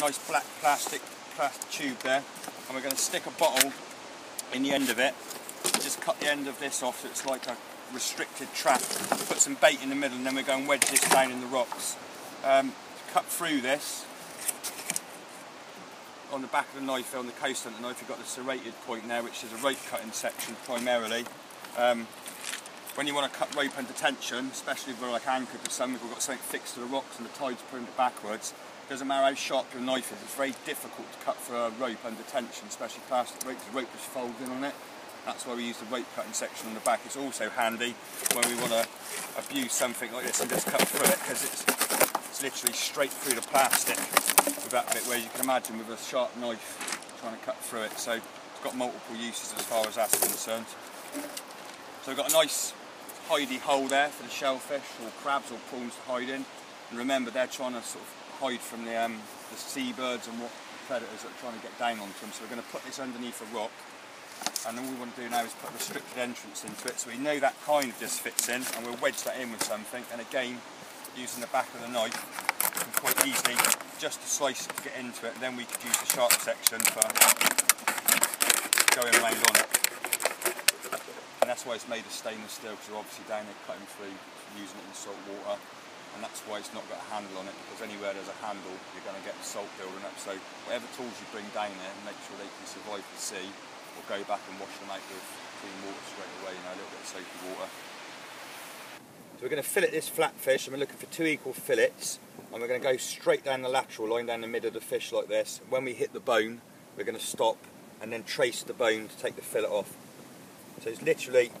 nice black plastic, tube there, and we're going to stick a bottle in the end of it. Just cut the end of this off so it's like a restricted trap. Put some bait in the middle and then we're going to wedge this down in the rocks. Um, cut through this on the back of the knife on the coast hunter knife you've got the serrated point there which is a rope cutting section primarily. Um, when you want to cut rope under tension, especially if we're like anchored to something, we've got something fixed to the rocks and the tide's pulling it backwards, doesn't matter how sharp your knife is, it's very difficult to cut through a rope under tension, especially plastic rope, the rope just folds in on it. That's why we use the rope cutting section on the back. It's also handy when we want to abuse something like this and just cut through it because it's, it's literally straight through the plastic with that bit where you can imagine with a sharp knife trying to cut through it. So it's got multiple uses as far as that's concerned. So we've got a nice hidey hole there for the shellfish or crabs or prawns to hide in. And remember, they're trying to sort of hide from the, um, the seabirds and what predators that are trying to get down onto them. So we're going to put this underneath a rock. And all we want to do now is put a restricted entrance into it. So we know that kind of just fits in and we'll wedge that in with something. And again, using the back of the knife, quite easily just to slice it to get into it. And then we could use the sharp section for going around on it and that's why it's made of stainless steel because obviously down there cutting through using it in salt water and that's why it's not got a handle on it because anywhere there's a handle you're going to get the salt building up. So whatever tools you bring down there make sure they can survive the sea or go back and wash them out with clean water straight away you know a little bit of soapy water. So we're going to fillet this flatfish and we're looking for two equal fillets and we're going to go straight down the lateral line down the middle of the fish like this. When we hit the bone we're going to stop and then trace the bone to take the fillet off. So it's literally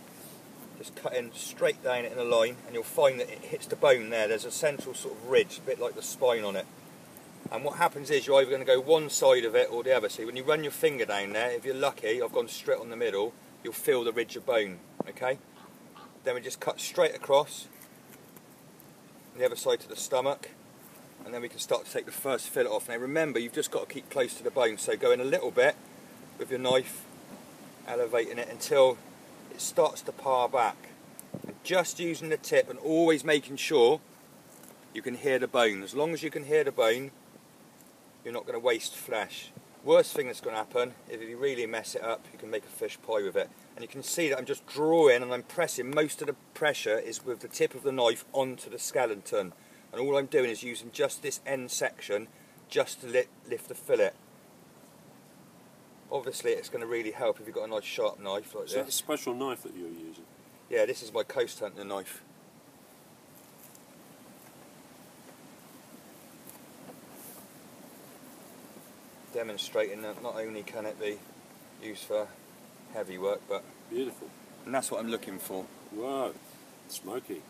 just cutting straight down it in a line and you'll find that it hits the bone there. There's a central sort of ridge, a bit like the spine on it. And what happens is you're either going to go one side of it or the other. So when you run your finger down there, if you're lucky, I've gone straight on the middle, you'll feel the ridge of bone, okay? Then we just cut straight across the other side to the stomach and then we can start to take the first fillet off. Now remember, you've just got to keep close to the bone, so go in a little bit with your knife, elevating it until it starts to par back. And just using the tip and always making sure you can hear the bone. As long as you can hear the bone, you're not going to waste flesh. Worst thing that's going to happen, if you really mess it up, you can make a fish pie with it. And you can see that I'm just drawing and I'm pressing. Most of the pressure is with the tip of the knife onto the skeleton. And all I'm doing is using just this end section just to lift the fillet obviously it's going to really help if you've got a nice sharp knife like so this. a special knife that you're using? Yeah, this is my coast hunter knife. Demonstrating that not only can it be used for heavy work, but beautiful. And that's what I'm looking for. Wow, smoky.